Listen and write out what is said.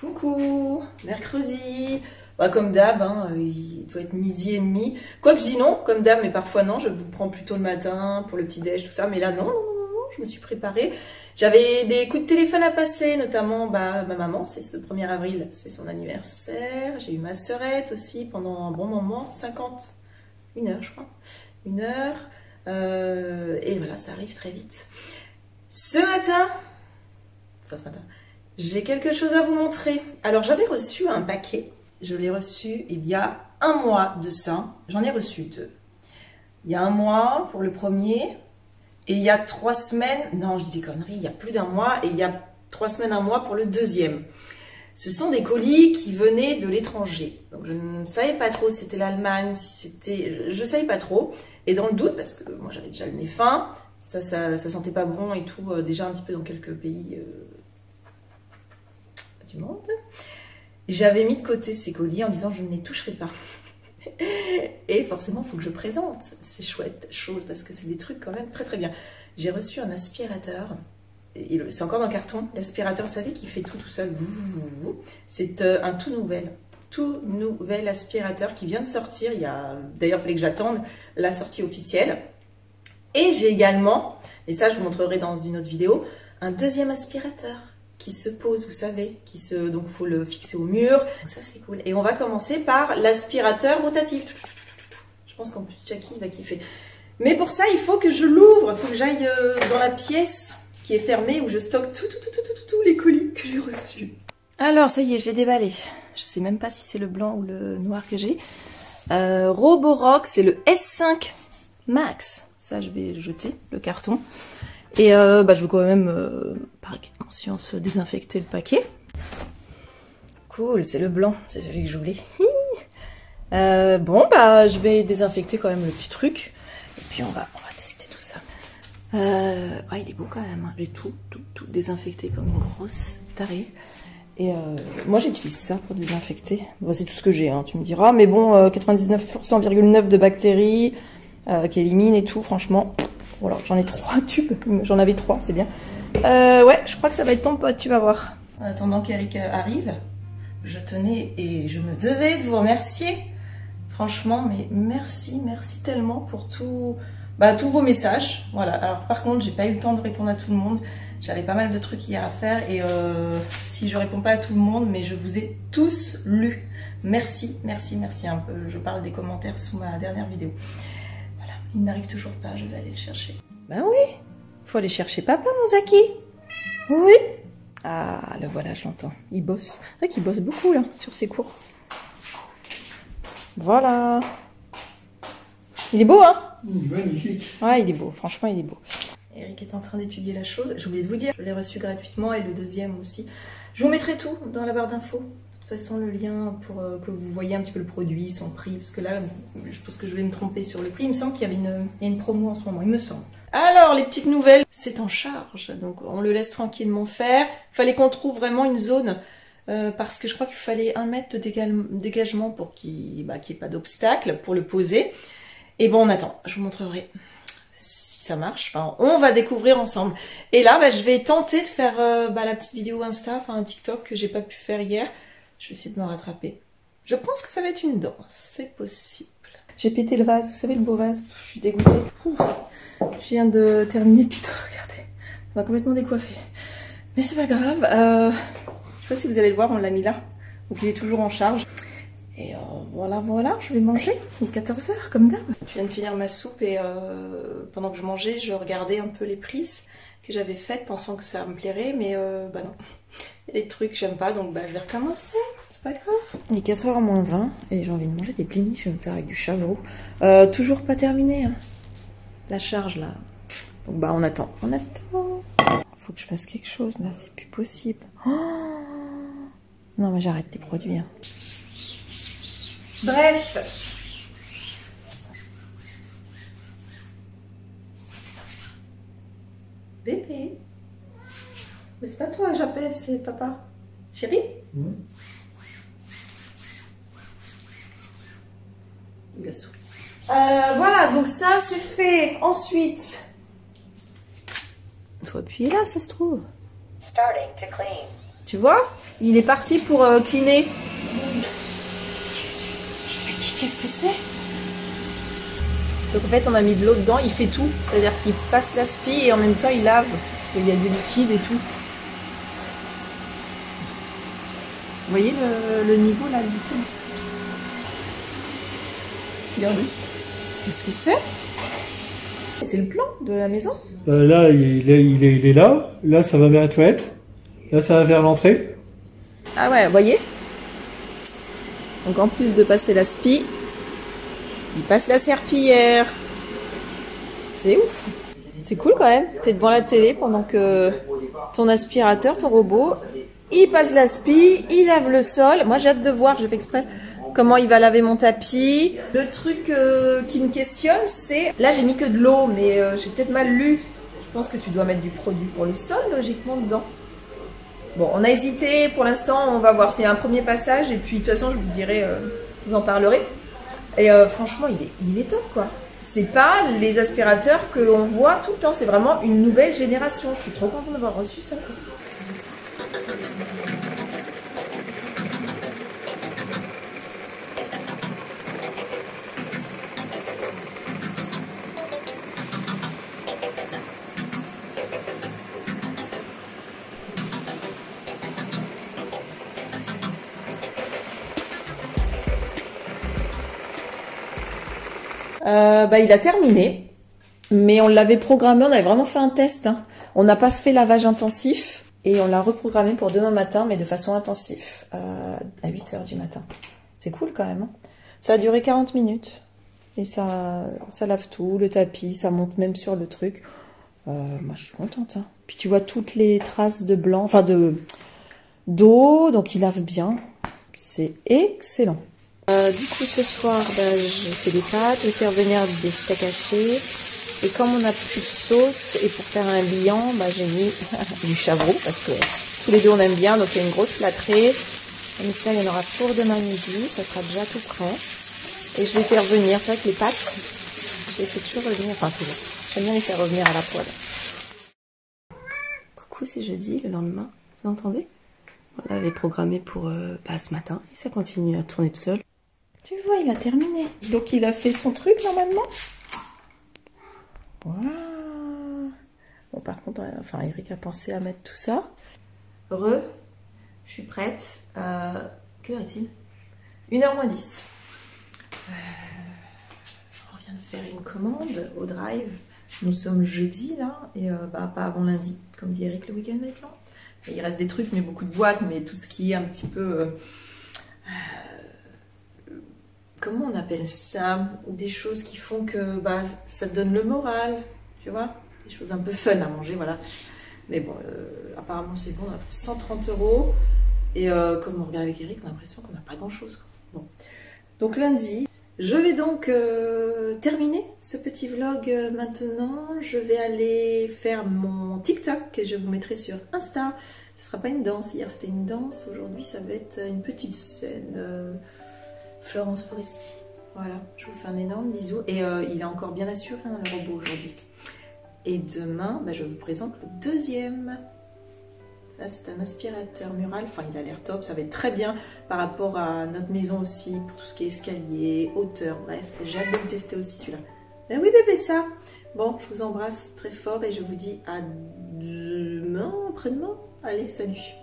Coucou, mercredi. Bah, comme d'hab, hein, il doit être midi et demi. Quoi que je dis non, comme d'hab, mais parfois non, je vous prends plutôt le matin pour le petit déj, tout ça. Mais là, non, non, non, non, je me suis préparée. J'avais des coups de téléphone à passer, notamment bah, ma maman, c'est ce 1er avril, c'est son anniversaire. J'ai eu ma sœurette aussi pendant un bon moment, 50, une heure je crois, une heure. Euh, et voilà, ça arrive très vite. Ce matin, enfin ce matin, j'ai quelque chose à vous montrer. Alors j'avais reçu un paquet, je l'ai reçu il y a un mois de ça, j'en ai reçu deux. Il y a un mois pour le premier, et il y a trois semaines, non je dis des conneries, il y a plus d'un mois, et il y a trois semaines, un mois pour le deuxième. Ce sont des colis qui venaient de l'étranger. Donc je ne savais pas trop si c'était l'Allemagne, si c'était... Je ne savais pas trop. Et dans le doute, parce que moi j'avais déjà le nez fin, ça, ça, ça sentait pas bon et tout, euh, déjà un petit peu dans quelques pays euh, monde. J'avais mis de côté ces colis en disant je ne les toucherai pas. Et forcément, faut que je présente ces chouettes choses parce que c'est des trucs quand même très très bien. J'ai reçu un aspirateur. C'est encore dans le carton. L'aspirateur, vous savez, qui fait tout tout seul. C'est euh, un tout nouvel, tout nouvel aspirateur qui vient de sortir. Il y a, d'ailleurs, il fallait que j'attende la sortie officielle. Et j'ai également, et ça je vous montrerai dans une autre vidéo, un deuxième aspirateur qui se pose, vous savez, qui se donc faut le fixer au mur. Ça c'est cool. Et on va commencer par l'aspirateur rotatif. Je pense qu'en plus Jackie va kiffer. Mais pour ça, il faut que je l'ouvre, il faut que j'aille euh, dans la pièce qui est fermée où je stocke tous les colis que j'ai reçus. Alors ça y est, je l'ai déballé. Je sais même pas si c'est le blanc ou le noir que j'ai. Euh, Roborock, c'est le S5 Max. Ça, je vais jeter, le carton. Et euh, bah, je veux quand même, euh, par conscience, désinfecter le paquet. Cool, c'est le blanc, c'est celui que je voulais. Euh, bon, bah, je vais désinfecter quand même le petit truc. Et puis, on va, on tester tout ça. Euh, il est beau quand même. Hein. J'ai tout, désinfecté comme une grosse tarée. Et moi, j'utilise ça pour désinfecter. c'est tout ce que j'ai, hein, tu me diras. Mais bon, 99,9% de bactéries qui éliminent et tout, franchement. Voilà, j'en ai trois tubes. J'en avais trois, c'est bien. Euh, ouais, je crois que ça va être ton pote, tu vas voir. En attendant qu'Eric arrive, je tenais et je me devais de vous remercier. Franchement, mais merci, merci tellement pour tout, bah, tous vos messages. Voilà. Alors par contre, j'ai pas eu le temps de répondre à tout le monde. J'avais pas mal de trucs hier à faire et euh, si je réponds pas à tout le monde, mais je vous ai tous lus. Merci, merci, merci. Je parle des commentaires sous ma dernière vidéo. Il n'arrive toujours pas, je vais aller le chercher. Ben oui, faut aller chercher papa, mon Zaki. Oui. Ah, le voilà, je l'entends. Il bosse. C'est vrai qu'il bosse beaucoup, là, sur ses cours. Voilà. Il est beau, hein? Magnifique. Ouais, il est beau. Franchement, il est beau. Eric est en train d'étudier la chose. J'ai oublié de vous dire, je l'ai reçu gratuitement et le deuxième aussi. Je vous mettrai tout dans la barre d'infos façon le lien pour euh, que vous voyez un petit peu le produit, son prix, parce que là, je pense que je vais me tromper sur le prix. Il me semble qu'il y avait une, une promo en ce moment, il me semble. Alors, les petites nouvelles, c'est en charge, donc on le laisse tranquillement faire. Il fallait qu'on trouve vraiment une zone, euh, parce que je crois qu'il fallait un mètre de dégagement pour qu'il bah, n'y ait pas d'obstacle pour le poser. Et bon, on attend, je vous montrerai si ça marche. On va découvrir ensemble. Et là, bah, je vais tenter de faire euh, bah, la petite vidéo Insta, enfin un TikTok que j'ai pas pu faire hier. Je vais essayer de me rattraper. Je pense que ça va être une danse, c'est possible. J'ai pété le vase, vous savez le beau vase Je suis dégoûtée. Je viens de terminer le titre, regardez. Ça m'a complètement décoiffé. Mais c'est pas grave. Euh, je sais pas si vous allez le voir, on l'a mis là. Donc il est toujours en charge. Et euh, voilà, voilà, je vais manger. Il est 14h comme d'hab. Je viens de finir ma soupe et euh, pendant que je mangeais, je regardais un peu les prises que j'avais faites pensant que ça me plairait, mais bah non des trucs que j'aime pas, donc bah, je vais recommencer, c'est pas grave. Il est 4h moins 20 et j'ai envie de manger des blinis, je vais me faire avec du chavot. Euh, toujours pas terminé, hein. la charge là. Donc bah on attend, on attend. Faut que je fasse quelque chose là, c'est plus possible. Oh non mais j'arrête les produits. Hein. Bref, bébé. Mais c'est pas toi que j'appelle, c'est papa. Chérie Il a souri. Euh, voilà, donc ça c'est fait. Ensuite, il faut appuyer là, ça se trouve. Starting to clean. Tu vois Il est parti pour euh, cleaner. Qu'est-ce que c'est? Donc en fait, on a mis de l'eau dedans, il fait tout. C'est-à-dire qu'il passe l'aspi et en même temps, il lave. Parce qu'il y a du liquide et tout. Vous voyez le, niveau là, le liquide? Regardez. Qu'est-ce que c'est? C'est le plan de la maison? Euh, Là, il est, il, est, il est là. Là, ça va vers la toilette. Là, ça va vers l'entrée. Ah ouais, vous voyez? Donc en plus de passer la spi, il passe la serpillière. C'est ouf. C'est cool quand même. T'es devant la télé pendant que ton aspirateur, ton robot, il passe la spi, il lave le sol. Moi j'ai hâte de voir, j'ai fait exprès comment il va laver mon tapis. Le truc euh, qui me questionne, c'est... Là j'ai mis que de l'eau, mais euh, j'ai peut-être mal lu. Je pense que tu dois mettre du produit pour le sol, logiquement, dedans. Bon, on a hésité, pour l'instant, on va voir. C'est un premier passage, et puis de toute façon, je vous dirai, euh, je vous en parlerai. Et euh, franchement, il est, il est top, quoi. C'est pas les aspirateurs qu'on voit tout le temps, c'est vraiment une nouvelle génération. Je suis trop contente d'avoir reçu ça. Euh, bah, il a terminé, mais on l'avait programmé, on avait vraiment fait un test. Hein. On n'a pas fait lavage intensif et on l'a reprogrammé pour demain matin, mais de façon intensive, euh, à 8 heures du matin. C'est cool quand même. Hein. Ça a duré 40 minutes et ça, ça lave tout, le tapis, ça monte même sur le truc. Euh, moi, je suis contente. Hein. Puis tu vois toutes les traces de blanc, enfin de d'eau, donc il lave bien. C'est excellent. Euh, du coup, ce soir, bah, j'ai fait des pâtes, j'ai fait revenir des steaks hachés. Et comme on n'a plus de sauce, et pour faire un liant, bah, j'ai mis du chavreau, parce que tous les deux on aime bien, donc il y a une grosse plâtrée. Comme ça, il y en aura pour demain midi, ça sera déjà tout prêt. Et je vais faire revenir, c'est vrai que les pâtes, je les fais toujours revenir, enfin toujours. J'aime bien les faire revenir à la poêle. Coucou, c'est jeudi, le lendemain, vous entendez On l'avait programmé pour euh, bah, ce matin, et ça continue à tourner tout seul. Tu vois, il a terminé. Donc il a fait son truc normalement. Voilà. Bon, par contre, euh, enfin, Eric a pensé à mettre tout ça. Re, je suis prête. Euh, que est-il? 1h moins 10. Euh, on vient de faire une commande au drive. Nous sommes jeudi là, et bah, pas avant lundi. Comme dit Eric, le week-end va être long. Il reste des trucs, mais beaucoup de boîtes, mais tout ce qui est un petit peu comment on appelle ça Des choses qui font que bah, ça donne le moral, tu vois Des choses un peu fun à manger, voilà. Mais bon, euh, apparemment c'est bon, on a pris 130 euros. Et euh, comme on regarde avec Eric, on a l'impression qu'on n'a pas grand-chose. Bon. Donc lundi, je vais donc euh, terminer ce petit vlog maintenant. Je vais aller faire mon TikTok que je vous mettrai sur Insta. Ce sera pas une danse. Hier c'était une danse. Aujourd'hui ça va être une petite scène Florence Foresti. Voilà, je vous fais un énorme bisou. Et euh, il est encore bien assuré, hein, le robot, aujourd'hui. Et demain, bah, je vous présente le deuxième. Ça, c'est un aspirateur mural. Enfin, il a l'air top. Ça va être très bien par rapport à notre maison aussi, pour tout ce qui est escalier, hauteur, bref. J'ai hâte de le tester aussi, celui-là. Ben oui, bébé, ça. Bon, je vous embrasse très fort et je vous dis à demain, après-demain. Allez, salut